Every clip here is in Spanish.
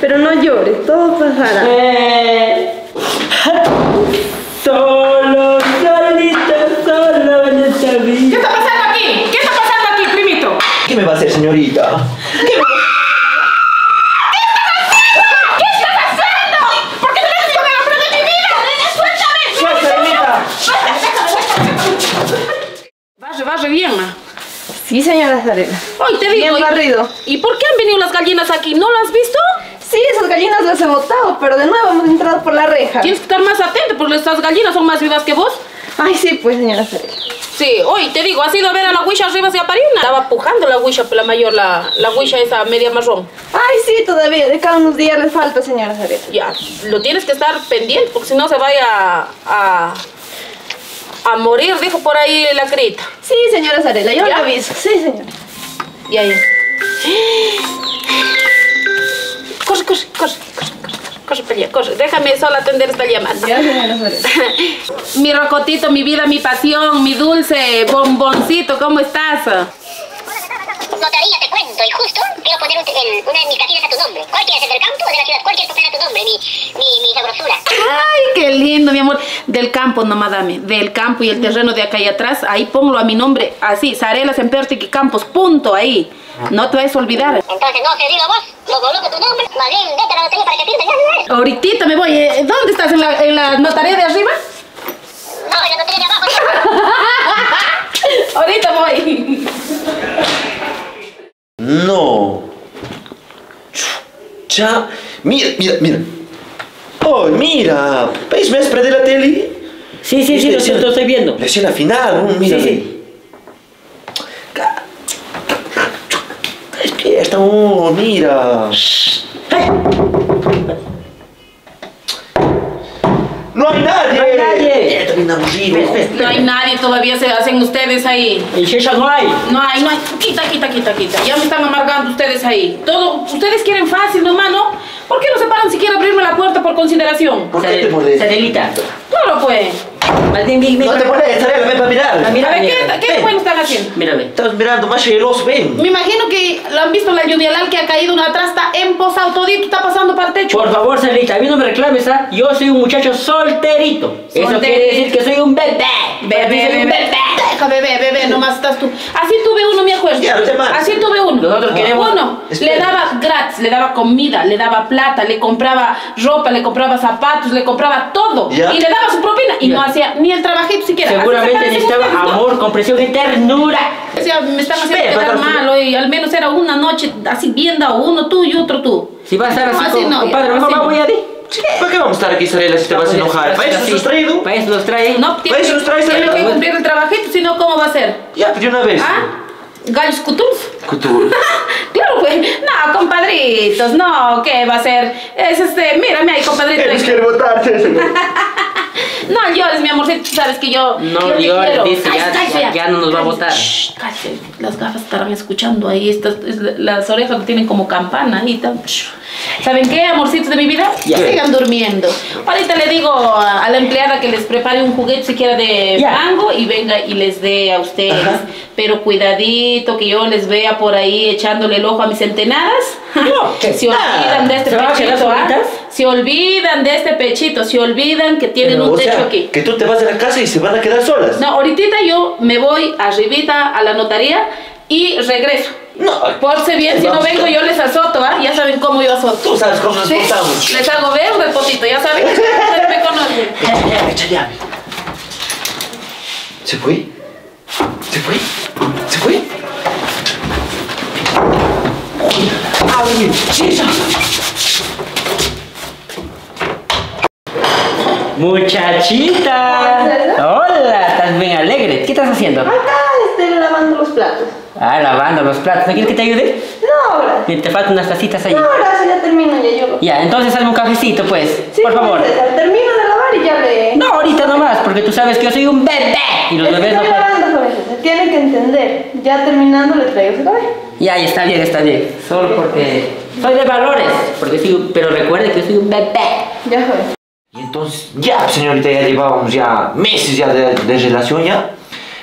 Pero no llores, todo pasará. Eh, solo, solito, solo en esta ¿Qué vida. está pasando aquí? ¿Qué está pasando aquí, primito? ¿Qué me va a hacer, señorita? ¿Qué qué? ¡Suéltame! Barre, bien, ma. Sí, señora Zarela. Hoy te digo. Bien ¿y- barrido. ¿Y por qué han venido las gallinas aquí? ¿No las has visto? Sí, esas gallinas las he botado, pero de nuevo hemos entrado por la reja. Tienes que estar más atento porque estas gallinas son más vivas que vos. Ay, sí, pues, señora Zarela. Sí, hoy te digo, has ido a ver a la huisha arriba hacia Parina. Estaba pujando la huisha, la mayor, la, la huisha esa media marrón. Ay, sí, todavía. De cada unos días les falta, señora Zarela. Ya, lo tienes que estar pendiente porque si no se vaya a, a, a morir, dijo por ahí la crita. Sí, señora Zarela, yo ¿Ya? aviso. Sí, señora. Ya, ya. Corre, corre, corre, corre, corre, corre. Déjame solo atender esta llamada. Mi rocotito, mi vida, mi pasión, mi dulce bomboncito, ¿cómo estás? Notaría, te cuento, y justo quiero poner un- el- una de mis a tu nombre. ¿Cuál quieres, el del campo o de la ciudad? ¿Cuál quieres poner a tu nombre? Mi, mi, mi sabrosura. Ay, qué lindo, mi amor. Del campo nomás dame. Del campo y el terreno de acá y atrás. Ahí ponlo a mi nombre. Así, Sarela Sempertic y Campos. Punto, ahí. No te vayas a olvidar. Entonces no se diga vos, lo coloco tu nombre. Más bien, vete a la notaría para que firme, ya. Ahorita me voy. Eh, ¿Dónde estás? ¿En la, en la notaría de arriba? No, en la notaría de abajo. Ahorita voy. No. Ya. Mira, mira, mira. Oh, mira. ¿Veis? ¿Me has perdido la tele? Sí, sí, sí, lo, lo estoy viendo. La escena final, ¿no? Mira. Sí, sí. Despierta, oh, mira. No hay nadie. No hay nadie. No hay nadie todavía. Se hacen ustedes ahí. En Shesha no hay. No hay, no hay. Quita, quita, quita, quita. Ya me están amargando ustedes ahí. Todo, ustedes quieren fácil nomás, ¿no? ¿Por qué no se paran siquiera a abrirme la puerta por consideración? ¿Por qué te molesta? Claro, pues. Más bien, ven, ven No te para- molesta, ven, ven para mirar. Mira. A ver, ¿qué, qué bueno están haciendo? Mírame. Estás mirando más celoso, ven. Me imagino que lo han visto la lluvialal que ha caído una atrás, está emposado todito, está pasando para el techo. Por favor, Sarelita, a mí no me reclames, ¿ah? Yo soy un muchacho solterito. Eso Solterito. quiere decir que soy un bebé. Mí Bebé, soy un bebé, deja bebé, bebé, nomás estás tú. Así tuve uno, me acuerdo. Ya. Así tuve uno. Nosotros queremos- Uno, Espera. le daba gratis, le daba comida, le daba plata, le compraba ropa, le compraba zapatos, le compraba todo. Ya. Y le daba su propina y Ya. no hacía ni el trabajito siquiera. Seguramente necesitaba ¿no? amor, comprensión y ternura. O sea, me están haciendo Espera, quedar Patricia. mal hoy. Al menos era una noche así bien dado, uno tú y otro tú. Si vas a estar No, así, así como, no, compadre, mejor no. voy a ti. ¿Para qué vamos a estar aquí, Sarela, si te vas a enojar? ¿Para eso nos traído? Para eso los traen. No, tiene, eso nos traes tiene ahí. que cumplir el trabajito, si no, ¿cómo va a ser? Ya, pues de una vez. ¿Ah? ¿Gallos cutuls? Couture. Claro, pues, no, compadritos, no, ¿qué va a ser? Es este, mírame ahí, compadrito. Tienes que votarse. No llores, mi amorcito, sabes que yo. No yo llores, dice, ya- no nos va a votar. Las gafas estarán escuchando ahí, estas, es- las orejas tienen como campana ahí. ¿Saben qué, amorcitos de mi vida? Ya. Sigan durmiendo. Ahorita le digo a, la empleada que les prepare un juguete siquiera de Ya. mango y venga y les dé a ustedes. Ajá. Pero cuidadito que yo les vea por ahí echándole el ojo a mis entenadas. No, que se olvidan de este ¿Se van a quedar pechito, ¿ah? Se olvidan de este pechito, se olvidan que tienen Pero, un techo aquí. que tú te vas de la casa y se van a quedar solas. No, ahorita yo me voy arribita a la notaría y regreso. No. Porse bien, si no Vamos. vengo yo les azoto, ¿ah? Ya saben cómo yo azoto. Tú sabes cómo nos ¿Sí? Les hago ver un repotito, ya saben, ustedes me conocen. Echa llave. ¿Se fue? ¿Se fue? ¿Se fue? ¡Ábreme! ¡Sí, ya! Muchachita. Hola, estás bien alegre. ¿Qué estás haciendo? Acá estoy lavando los platos. Ah, lavando los platos. ¿No quieres que te ayude? No, gracias. Te faltan unas tacitas ahí. No, gracias, ya termino ya yo. Ya, entonces hazme un cafecito, pues. Sí, Por favor. César, termino de lavar y ya le... No, ahorita nomás, porque tú sabes que yo soy un bebé. Y los Es bebés no lavando, joven, se tiene que entender. Ya terminando le traigo su cabello. Ya, ya está bien, está bien. Solo porque soy de valores. Porque soy, un- pero recuerde que yo soy un bebé. Ya, joven. Y entonces, ya, señorita, ya llevábamos ya meses ya de, de relación ya.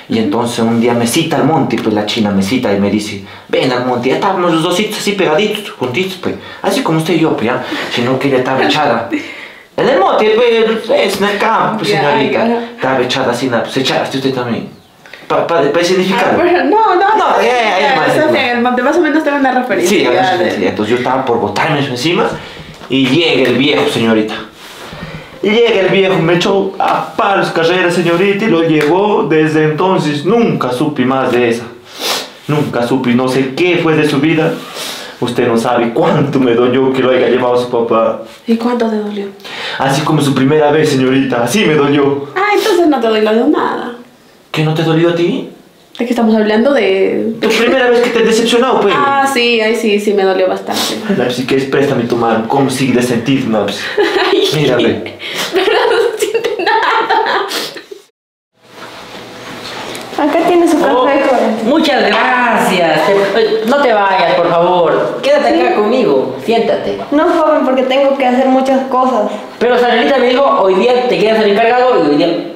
Y entonces un día me cita al monte, pues la china me cita y me dice, ven al monte, ya estábamos los dositos así pegaditos, juntitos, pues, así como usted y yo, pues ya, sino que ella estaba echada. En el monte, pues, es en el campo, pues señorita, estaba echada así, pues echaste usted también. Para pa, pa Ah, significar. pero no, no, No, ya, ya, ya, más, más. bien, el monte más o menos tengo una referencia. Sí, entonces yo estaba por botarme encima y llega el viejo, señorita. Llega el viejo, me echó a palos carrera, señorita, y lo llevó. Desde entonces nunca supe más de esa. Nunca supe, no sé qué fue de su vida. Usted no sabe cuánto me dolió que lo haya llevado su papá. ¿Y cuánto te dolió? Así como su primera vez, señorita, así me dolió. Ah, entonces no te dolió nada. ¿Qué no te dolió a ti? ¿De qué estamos hablando? De... Tu primera vez que te decepcionó, pues. Ah, sí, ay, sí, sí, me dolió bastante. La si quieres, préstame tu mano. ¿Cómo sigue de sentir, no? pues? Mírame. Pero no siente nada. Acá tiene su café, Oh, muchas gracias. Eh, No te vayas, por favor. Quédate acá conmigo. Siéntate. No, joven, porque tengo que hacer muchas cosas. Pero Sarelita me dijo, hoy día te el encargado y hoy día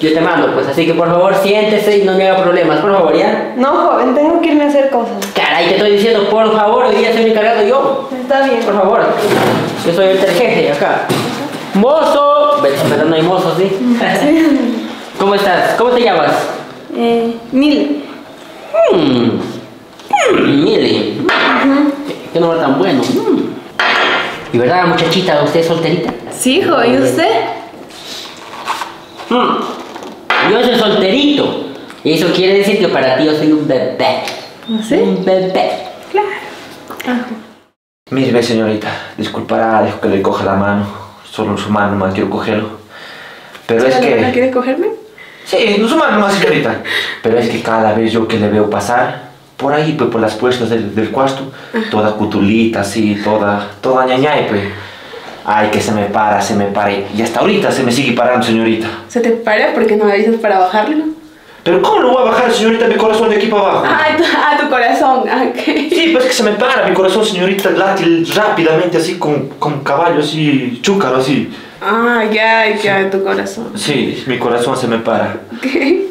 yo te mando, pues. Así que por favor, siéntese y no me haga problemas, por favor, ¿ya? No, joven, tengo que irme a hacer cosas. Caray, te estoy diciendo, por favor, hoy día soy encargado yo. Está bien. Por favor. Yo soy el jefe acá. Mozo. Pero no hay mozo, ¿sí? ¿Cómo estás? ¿Cómo te llamas? Eh, mil. Hmm. Hmm, Mire. Qué- Qué nombre tan bueno. Hmm. ¿Y verdad, muchachita, usted es solterita? Sí, joven, ¿y usted? Hmm. Yo soy solterito. Y eso quiere decir que para ti yo soy un bebé. ¿No sé? Un bebé. Mire, ve, señorita, disculpará, dejo que le coja la mano. Solo su mano más quiero cogerlo. Pero es ¿No que... quieres cogerme? Sí, su mano más, señorita. Pero es que cada vez yo que le veo pasar, por ahí, pues por las puertas del, del cuarto, toda cutulita, así, toda, toda ñañay, pues. Ay, que se me para, se me para. Y hasta ahorita se me sigue parando, señorita. ¿Se te para porque no me avisas para bajarlo? Pero ¿cómo lo voy a bajar, señorita, mi corazón de aquí para abajo? Ah, tu, ah, tu corazón. Ah, ok. Sí, pues que se me para mi corazón, señorita, late rápidamente, así como, como caballo, así, chúcaro, así. Ah, ya, ya, tu corazón. Sí, mi corazón se me para. Ok.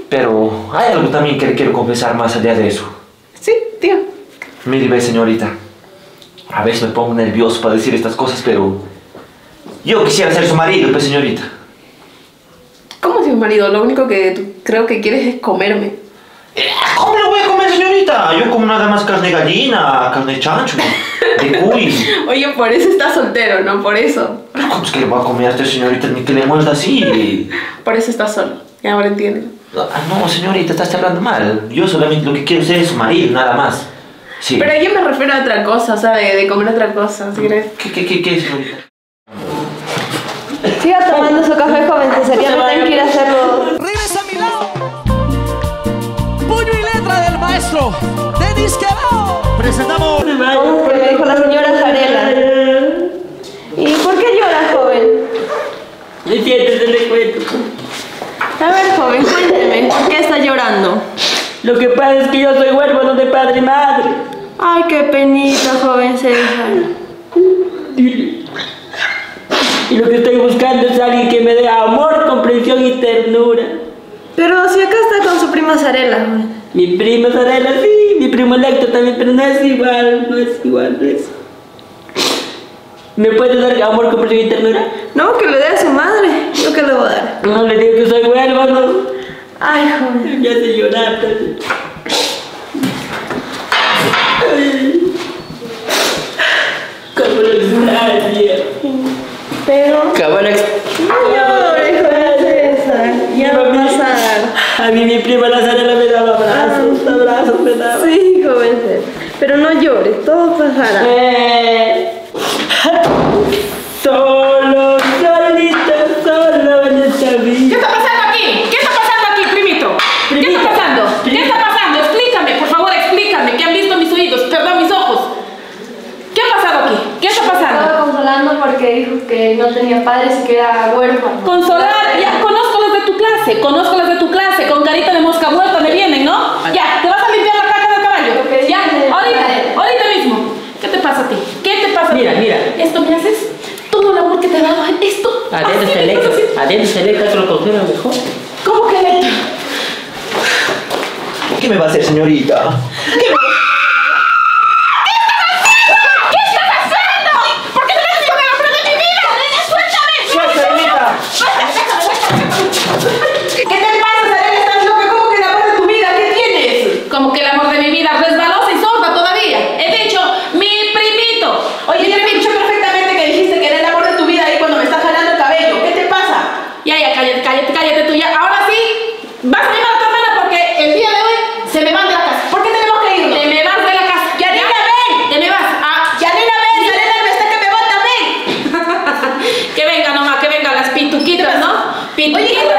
Pero hay algo también que le quiero confesar más allá de eso. Sí, tío. Mire, ve, señorita, a veces me pongo nervioso para decir estas cosas, pero yo quisiera ser su marido, pues, señorita. ¿Cómo si mi marido? Lo único que tú creo que quieres es comerme. Eh, ¿Cómo lo voy a comer, señorita? Yo como nada más carne de gallina, carne de chancho, de cuy. Oye, por eso estás soltero, ¿no? Por eso. Pero ¿Cómo es que le voy a comer a esta señorita ni que le muerda así? Por eso estás solo. Y ahora entiendo. Ah, no, señorita, estás hablando mal. Yo solamente lo que quiero ser es su marido, nada más. Sí. Pero yo me refiero a otra cosa, o sea, de, de comer otra cosa, si quieres. ¿Qué, qué, qué, qué, señorita? Siga tomando su café, joven, que sería no tengo que ir a hacerlo. Regresa a mi lado. Puño y letra del maestro Denis Quevedo. Presentamos. Como me dijo la señora Zarela. ¿Y por qué llora, joven? Le siéntese, le cuento. A ver, joven, cuénteme, ¿por qué está llorando? Lo que pasa es que yo soy huérfano de padre y madre. Ay, qué penita, joven César. Y lo que estoy es alguien que me dé amor, comprensión y ternura. Pero si acá está con su prima Zarela, joven. Mi primo Sarela, sí, mi primo Electo también, pero no es igual, no es igual, no es. ¿Me puede dar amor, comprensión y ternura? No, que le dé a su madre. ¿Yo qué le voy a dar? No le digo que soy huérfano. Ay, joven. Ya sé llorar. Cómo lo extraño. Pero Cómo lo extraño. no llore, joven César. Ya va a pasar. A mí mi prima la Sarela me daba abrazos, abrazos me daba. Sí, joven. Pero no llore, todo pasará. Eh, Solo, solito, solo en esta ¿Qué vida. está pasando aquí? ¿Qué está pasando aquí, primito? ¿Qué Primito, está pasando? ¿Qué primito. está pasando? Explícame, por favor, explícame. ¿Qué han visto mis oídos? Perdón, mis ojos. ¿Qué ha pasado aquí? ¿Qué está pasando? Estaba consolando porque dijo que no tenía padres y que era huérfano. Consolar, ya conozco clase, conozco las de tu clase, con carita de mosca muerta me vienen, ¿no? Ya, te vas a limpiar la caca del caballo. Ya, ahorita, ahorita mismo. ¿Qué te pasa a ti? ¿Qué te pasa a ti? Mira, mira. Esto me haces todo el amor que te daba, esto. Adentro así se me electro, estás haciendo. adentro se electro, eso lo considero mejor. ¿Cómo que electro? ¿Qué me va a hacer, señorita? ¿Qué me va mi vida, resbalosa y sorda todavía. He dicho, mi primito. Oye, yo escuché perfectamente que dijiste que era el amor de tu vida ahí cuando me estás jalando el cabello. ¿Qué te pasa? Ya, ya, cállate, cállate, cállate tú ya. Ahora sí, vas a llamar a tu hermana porque el día de hoy se me van de la casa. ¿Por qué tenemos que irnos? Te me vas de la casa. ¡Yanina, ven! Te me vas. Ah, ¡Yanina, ven! ¡Yanina, me está que me va también! que venga nomás, que venga las pituquitas, ¿no? Pituquitas.